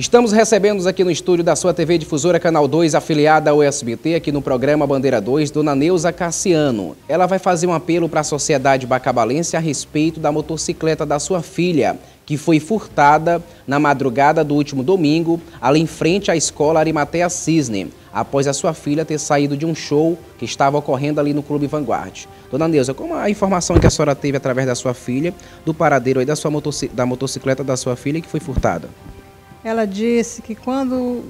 Estamos recebendo aqui no estúdio da sua TV Difusora Canal 2, afiliada ao SBT, aqui no programa Bandeira 2, Dona Neuza Cassiano. Ela vai fazer um apelo para a sociedade bacabalense a respeito da motocicleta da sua filha, que foi furtada na madrugada do último domingo, ali em frente à escola Arimatea Cisne, após a sua filha ter saído de um show que estava ocorrendo ali no Clube Vanguard. Dona Neuza, como a informação que a senhora teve através da sua filha, do paradeiro aí da, sua da motocicleta da sua filha que foi furtada? Ela disse que quando,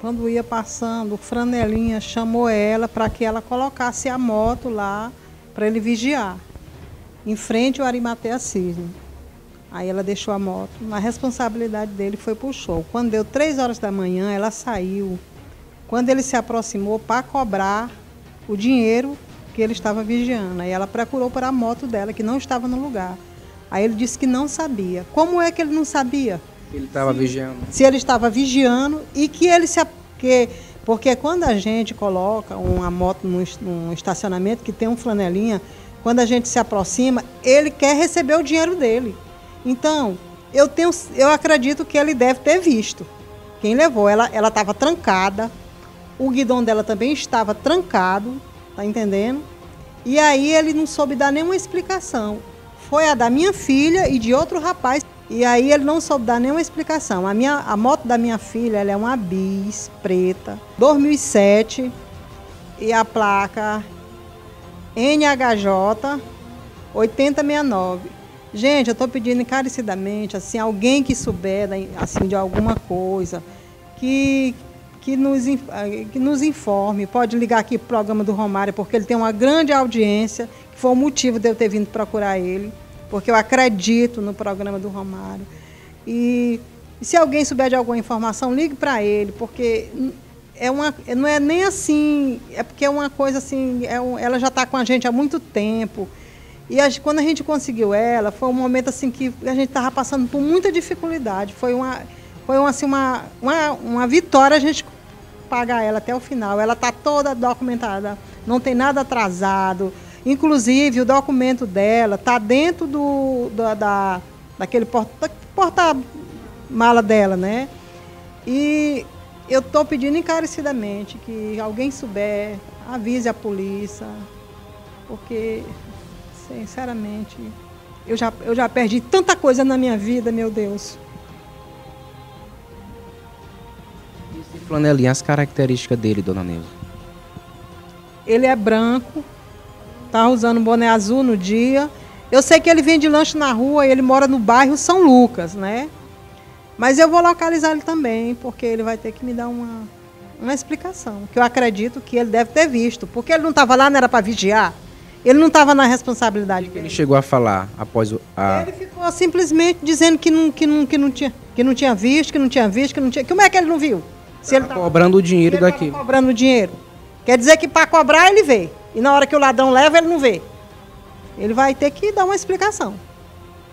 quando ia passando, o Franelinha chamou ela para que ela colocasse a moto lá para ele vigiar, em frente ao Arimatea Cisne. Aí ela deixou a moto. Na responsabilidade dele foi para o show. Quando deu três horas da manhã, ela saiu. Quando ele se aproximou para cobrar o dinheiro que ele estava vigiando. Aí ela procurou para a moto dela, que não estava no lugar. Aí ele disse que não sabia. Como é que ele não sabia? Ele estava vigiando. Se ele estava vigiando e que ele se. Que, porque quando a gente coloca uma moto num, num estacionamento que tem um flanelinha, quando a gente se aproxima, ele quer receber o dinheiro dele. Então, eu, tenho, eu acredito que ele deve ter visto. Quem levou? Ela estava trancada, o guidão dela também estava trancado, tá entendendo? E aí ele não soube dar nenhuma explicação. Foi a da minha filha e de outro rapaz. E aí ele não soube dar nenhuma explicação. A, minha, a moto da minha filha ela é uma bis preta, 2007, e a placa NHJ 8069. Gente, eu estou pedindo encarecidamente, assim, alguém que souber assim, de alguma coisa, que, que, nos, que nos informe. Pode ligar aqui para o programa do Romário, porque ele tem uma grande audiência, que foi o motivo de eu ter vindo procurar ele porque eu acredito no programa do Romário. E, se alguém souber de alguma informação, ligue para ele, porque é uma, não é nem assim, é porque é uma coisa assim, é um, ela já está com a gente há muito tempo. E a, quando a gente conseguiu ela, foi um momento assim que a gente estava passando por muita dificuldade. Foi uma, foi uma, assim, uma, uma, uma vitória a gente pagar ela até o final. Ela está toda documentada, não tem nada atrasado. Inclusive, o documento dela está dentro do, do, da, daquele porta-mala dela, né? E eu estou pedindo encarecidamente que alguém souber, avise a polícia, porque, sinceramente, eu já, eu já perdi tanta coisa na minha vida, meu Deus. Flanelinha, as características dele, dona Neuza? Ele é branco, Estava usando um boné azul no dia. Eu sei que ele vende lanche na rua e ele mora no bairro São Lucas, né? Mas eu vou localizar ele também, porque ele vai ter que me dar uma, uma explicação. Que eu acredito que ele deve ter visto. Porque ele não estava lá, não era para vigiar. Ele não estava na responsabilidade o que Ele chegou a falar após o. A... Ele ficou simplesmente dizendo que não, que, não, que, não tinha, que não tinha visto, que não tinha visto, que não tinha. Como é que ele não viu? Se ele tava cobrando o dinheiro ele daqui. cobrando o dinheiro. Quer dizer que para cobrar ele vê. E na hora que o ladrão leva, ele não vê. Ele vai ter que dar uma explicação.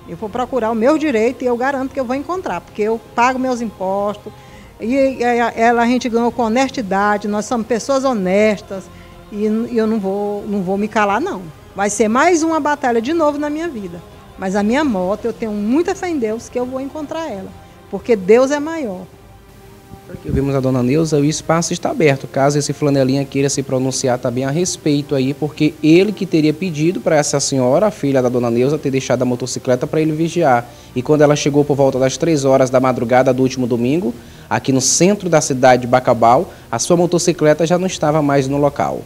Eu vou procurar o meu direito e eu garanto que eu vou encontrar, porque eu pago meus impostos. E ela, a gente ganhou com honestidade, nós somos pessoas honestas e eu não vou, não vou me calar, não. Vai ser mais uma batalha de novo na minha vida. Mas a minha moto, eu tenho muita fé em Deus que eu vou encontrar ela, porque Deus é maior. Aqui vimos a dona Neuza, o espaço está aberto, caso esse flanelinha queira se pronunciar também a respeito aí, porque ele que teria pedido para essa senhora, a filha da dona Neuza, ter deixado a motocicleta para ele vigiar. E quando ela chegou por volta das 3 horas da madrugada do último domingo, aqui no centro da cidade de Bacabal, a sua motocicleta já não estava mais no local.